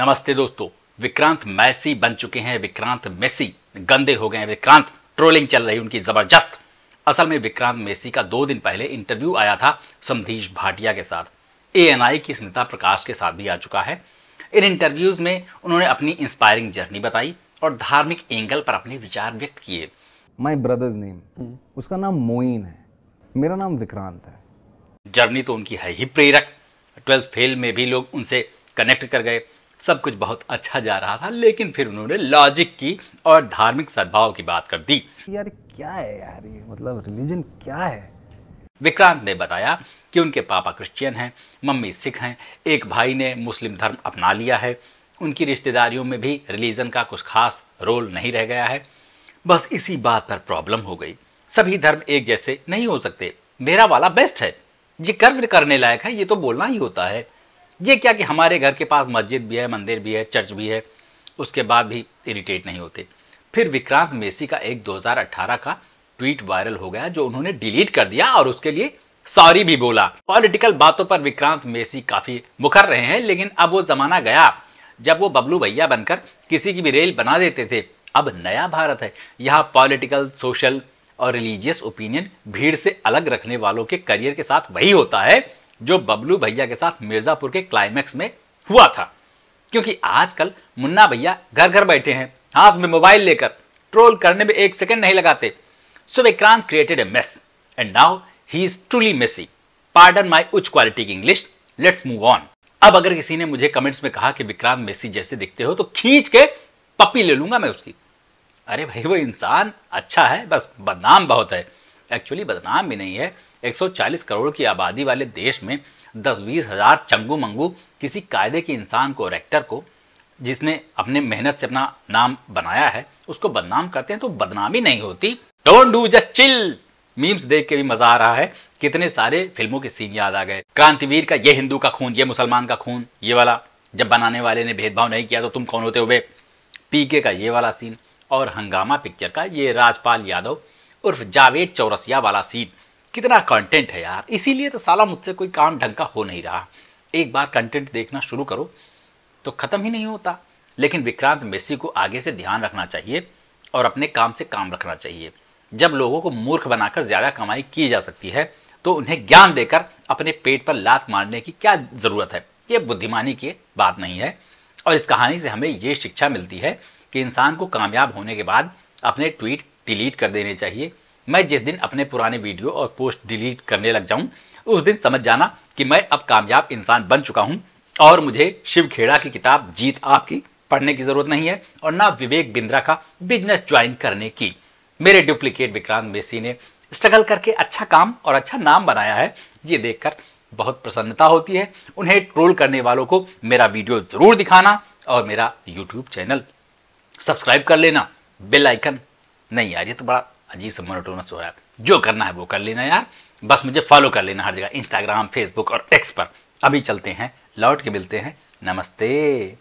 नमस्ते दोस्तों विक्रांत मैसी बन चुके हैं विक्रांत मेसी। गंदे हो गए हैं विक्रांत। ट्रोलिंग चल रही उनकी ज़बरदस्त। असल में विक्रांत मेसी का दो दिन पहले इंटरव्यू आया था समधीश भाटिया के साथ। एएनआई की स्मिता प्रकाश के साथ भी आ चुका है। इन इंटरव्यूज़ में उन्होंने अपनी इंस्पायरिंग जर्नी बताई और धार्मिक एंगल पर अपने विचार व्यक्त किए। माई ब्रदर्स नेम उसका नाम मोइन है। मेरा नाम विक्रांत है। जर्नी तो उनकी है ही प्रेरक। ट्वेल्थ फेल में भी लोग उनसे कनेक्ट कर गए। सब कुछ बहुत अच्छा जा रहा था लेकिन फिर उन्होंने लॉजिक की और धार्मिक सद्भाव की बात कर दी। यार क्या है यार ये? मतलब रिलीजन क्या है? विक्रांत ने बताया कि उनके पापा क्रिश्चियन हैं मम्मी सिख हैं एक भाई ने मुस्लिम धर्म अपना लिया है। उनकी रिश्तेदारियों में भी रिलीजन का कुछ खास रोल नहीं रह गया है। बस इसी बात पर प्रॉब्लम हो गई। सभी धर्म एक जैसे नहीं हो सकते। मेरा वाला बेस्ट है। ये कर्व करने लायक है ये तो बोलना ही होता है। ये क्या कि हमारे घर के पास मस्जिद भी है, मंदिर भी है, चर्च भी है, उसके बाद भी इरिटेट नहीं होते। फिर विक्रांत मेसी का एक 2018 का ट्वीट वायरल हो गया जो उन्होंने डिलीट कर दिया और उसके लिए सॉरी भी बोला। पॉलिटिकल बातों पर विक्रांत मेसी काफ़ी मुखर रहे हैं, लेकिन अब वो जमाना गया जब वो बबलू भैया बनकर किसी की भी रेल बना देते थे। अब नया भारत है। यहाँ पॉलिटिकल, सोशल और रिलीजियस ओपिनियन भीड़ से अलग रखने वालों के करियर के साथ वही होता है। जो बबलू भैया के साथ मिर्जापुर के क्लाइमैक्स में हुआ था। क्योंकि आजकल मुन्ना भैया घर घर बैठे हैं, हाथ में मोबाइल लेकर ट्रोल करने में एक सेकंड नहीं लगाते। So Vikrant created a mess and now he is truly messy pardon my उच्च क्वालिटी की इंग्लिश लेट्स मूव ऑन अब अगर किसी ने मुझे कमेंट्स में कहा कि विक्रांत मेसी जैसे दिखते हो तो खींच के पप्पी ले लूँगा मैं उसकी। अरे भाई, वो इंसान अच्छा है, बस बदनाम बहुत है। एक्चुअली बदनाम भी नहीं है। 140 करोड़ की आबादी वाले देश में दस बीस हज़ार चंगू मंगू किसी कायदे के इंसान को रेक्टर को, जिसने अपने मेहनत से अपना नाम बनाया है, उसको बदनाम करते हैं तो बदनामी नहीं होती। Don't do just chill memes देख के भी मज़ा आ रहा है कितने सारे फ़िल्मों के सीन याद आ गए। क्रांतिवीर का ये हिंदू का खून, ये मुसलमान का खून, ये वाला, जब बनाने वाले ने भेदभाव नहीं किया तो तुम कौन होते हुए पीके का ये वाला सीन और हंगामा पिक्चर का ये राजपाल यादव। उर्फ़ जावेद चौरसिया वाला सीन। कितना कंटेंट है यार। इसीलिए तो साला मुझसे कोई काम ढंग का हो नहीं रहा। एक बार कंटेंट देखना शुरू करो तो ख़त्म ही नहीं होता। लेकिन विक्रांत मेसी को आगे से ध्यान रखना चाहिए और अपने काम से काम रखना चाहिए। जब लोगों को मूर्ख बनाकर ज़्यादा कमाई की जा सकती है तो उन्हें ज्ञान देकर अपने पेट पर लात मारने की क्या ज़रूरत है? ये बुद्धिमानी की बात नहीं है। और इस कहानी से हमें ये शिक्षा मिलती है कि इंसान को कामयाब होने के बाद अपने ट्वीट डिलीट कर देने चाहिए। मैं जिस दिन अपने पुराने वीडियो और पोस्ट डिलीट करने लग जाऊँ, उस दिन समझ जाना कि मैं अब कामयाब इंसान बन चुका हूँ और मुझे शिव खेड़ा की किताब जीत आपकी पढ़ने की ज़रूरत नहीं है और ना विवेक बिंद्रा का बिज़नेस ज्वाइन करने की। मेरे डुप्लीकेट विक्रांत मेसी ने स्ट्रगल करके अच्छा काम और अच्छा नाम बनाया है। ये देखकर बहुत प्रसन्नता होती है। उन्हें ट्रोल करने वालों को मेरा वीडियो ज़रूर दिखाना और मेरा यूट्यूब चैनल सब्सक्राइब कर लेना। बेल आइकन नहीं यार, ये तो बड़ा अजीब सा मोनोटोनस हो रहा है। जो करना है वो कर लेना यार। बस मुझे फॉलो कर लेना हर जगह इंस्टाग्राम फेसबुक और एक्स पर। अभी चलते हैं, लौट के मिलते हैं। नमस्ते।